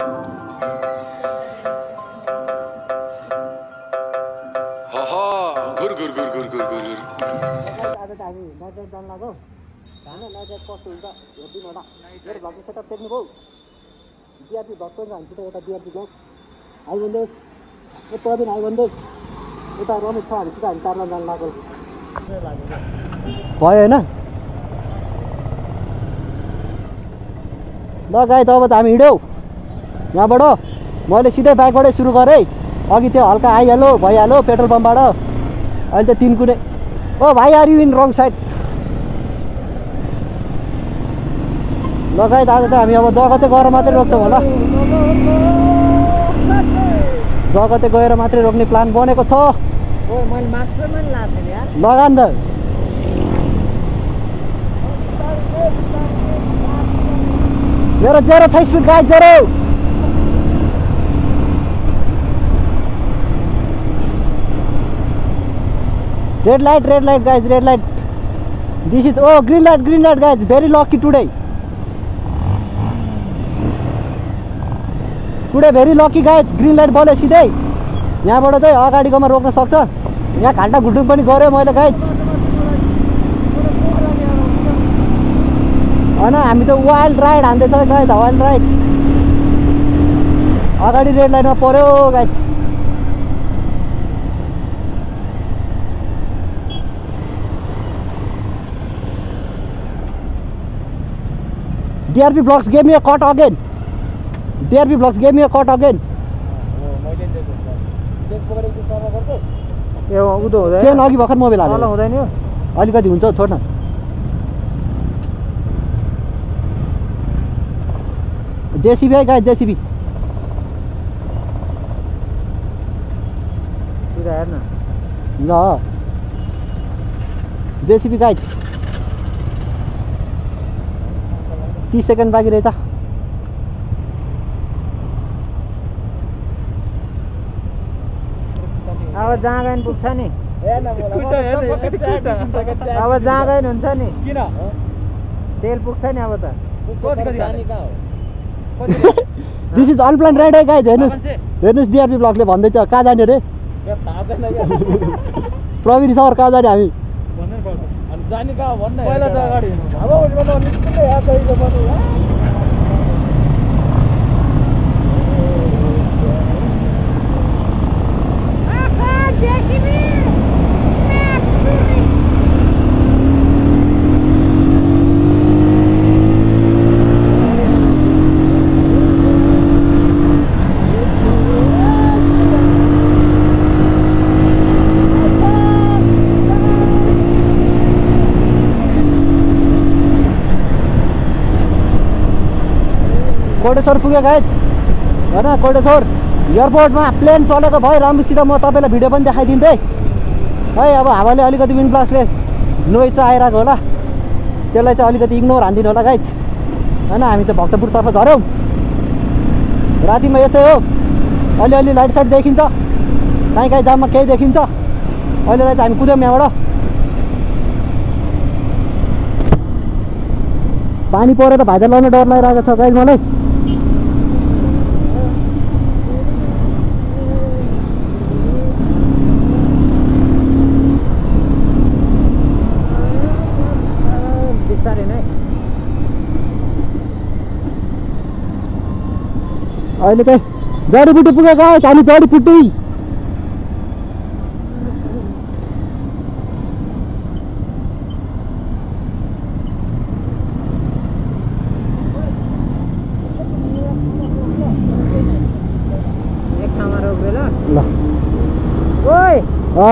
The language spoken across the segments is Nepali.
हामी कस्तो हुन्छ हामी भयो होइन? ल गाई त अब त हामी हिँड्यौँ। यहाँबाट मैले सिधै बाइकबाटै सुरु गरेँ। अघि त्यो हल्का आइहाल्यो भइहाल्यो पेट्रोल पम्पबाट। अहिले त तिन कुनै ओ भाइ are you in wrong side? लगायत आज त हामी अब जगते गएर मात्रै रोक्छौँ होला। जगते गएर मात्रै रोक्ने प्लान बनेको छ। लगा नि त। मेरो जेरो छ speed guy zero. Red light red light guys red light this is oh green light green light guys very lucky today today very lucky guys green light बोले सिधै यहाँबाट चाहिँ अगाडिकोमा रोक्न सक्छ। यहाँ खाल्टा घुटुङ पनि गऱ्यो मैले गाइज होइन हामी त वाइल्ड राइड हान्दैछ गाइज वाइल्ड राइड अगाडि रेड लाइटमा पऱ्यो guys Gave me a cut again. DRP Vlogs gave me a cut again. ए उँधो हुँदैन। चेन अघि भर्खर मोबाइल हाल्यो हुँदैन यो। अलिकति हुन्छ छोड न जेसिबी है गाई जेसिबी। हेर्न। ल। जेसिबी गाई तिस सेकेन्ड बाँकी रहेछ अब जहाँ भने पुग्छ नि अब जहाँ भने हुन्छ नि किन तेल पुग्छ नि अब त दिस इज अनप्लान राइड है गाई हेर्नुहोस् हेर्नुहोस् डिआरपी ब्लकले भन्दैछ कहाँ जाने रे प्रवीण सर कहाँ जाने हामी जाने कहाँ भन्न पहिला चाहिँ अगाडि कोटेश्वर पुगेँ गाइज होइन कोटेश्वर एयरपोर्टमा प्लेन चलेको भए राम्रोसित म तपाईँलाई भिडियो पनि देखाइदिन्थेँ। है अब हावाले अलिकति विन्ड ब्लास्टले नोइज चाहिँ आइरहेको होला। त्यसलाई चाहिँ अलिकति इग्नोर हानिदिनु होला गाइज होइन हामी त भक्तपुरतर्फ झऱ्यौँ। रातिमा यस्तै हो। अलिअलि लाइट साइट देखिन्छ। काहीँ काहीँ जाममा केही देखिन्छ। अहिलेलाई त हामी कुद्यौँ यहाँबाट। पानी परेर भाइदा लाउन डर लागिरहेको छ गाइज मलाई बिस्तारै नै अहिले चाहिँ जडीबुटी पुगेको हामी जडीबुटी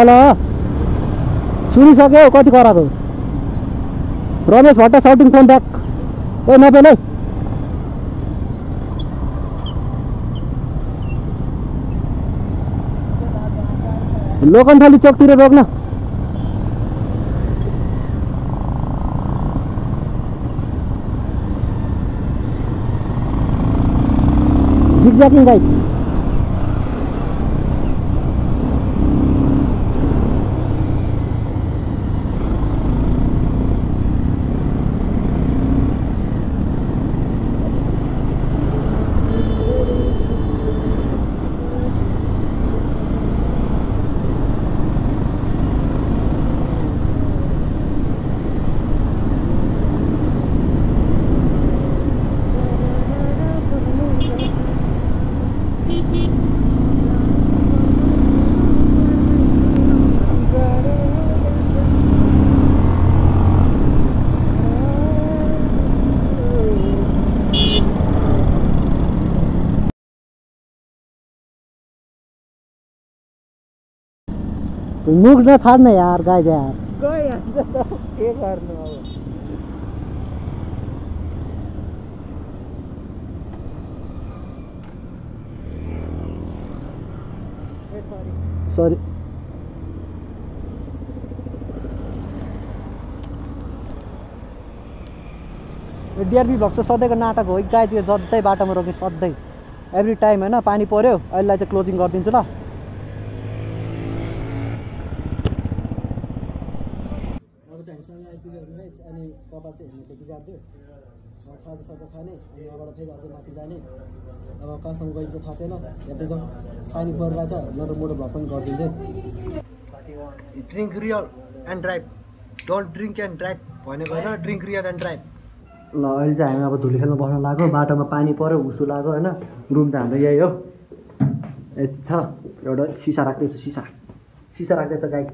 ल। सुनिसक्यो कति कराएको? Ramesh Bhatt shouting phone back ए नपेल। है लोकन्थली चोकतिर रोक्न जिगज्याकिङ गाइड मुख नछाड्ने यार गाई यार। के गर्नु अब सरी डिआरबी भ्लग चाहिँ सधैँको नाटक हो गाई त्यो जस्तै बाटोमा रोक्ने सधैँ। एभ्री टाइम होइन पानी पऱ्यो अहिलेलाई चाहिँ क्लोजिङ गरिदिन्छु ल। हामीसँग आइपुग्यो भने अनि कपाल चाहिँ हेर्ने त्यति गरिदियो खाजा साजा खाने अनि यहाँबाट फेरि अझै माथि जाने। अब कहाँसम्म गइन्छ थाहा छैन। हेर्दै जाउँ पानी परिरहेछ नत्र मोटो भ्लग पनि गरिदिन्थेँ drink real and drive don't drink and drive भनेको होइन ड्रिङ्क रियल एन्ड ड्राइभ ल अहिले चाहिँ हामी अब धुली खेल्न बस्न लाग्यो। बाटोमा पानी पऱ्यो उसु लाग्यो होइन? रुम त हाम्रो यही हो। यति छ। एउटा सिसा राख्दैछ सिसा। सिसा राख्दैछ गाइड